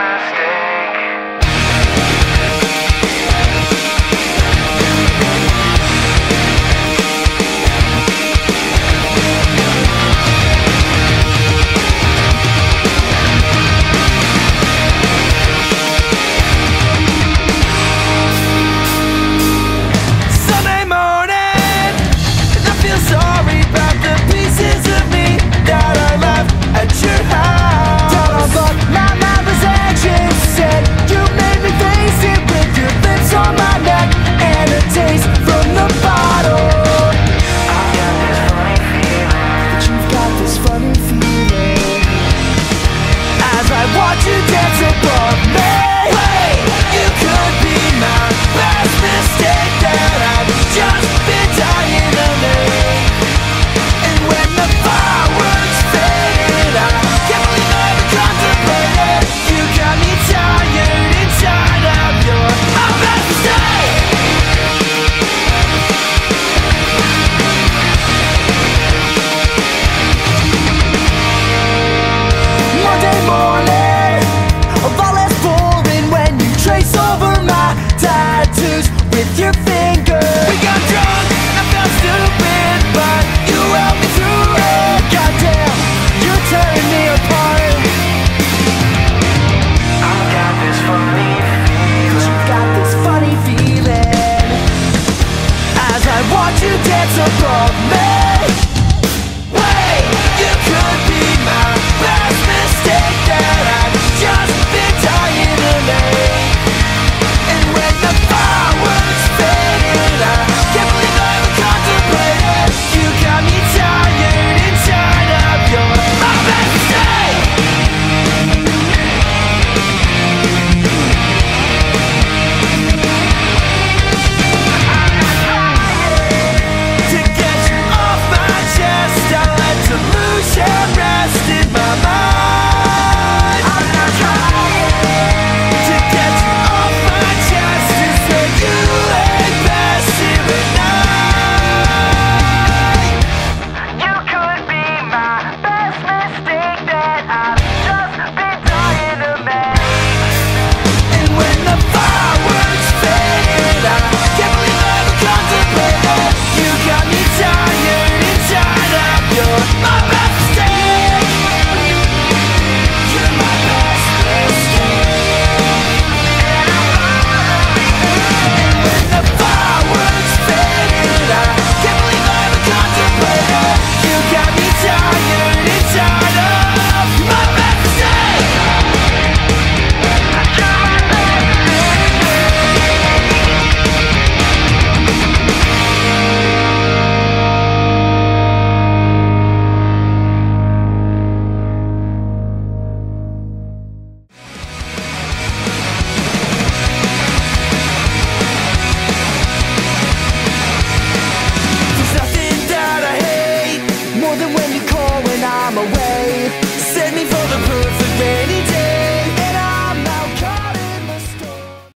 must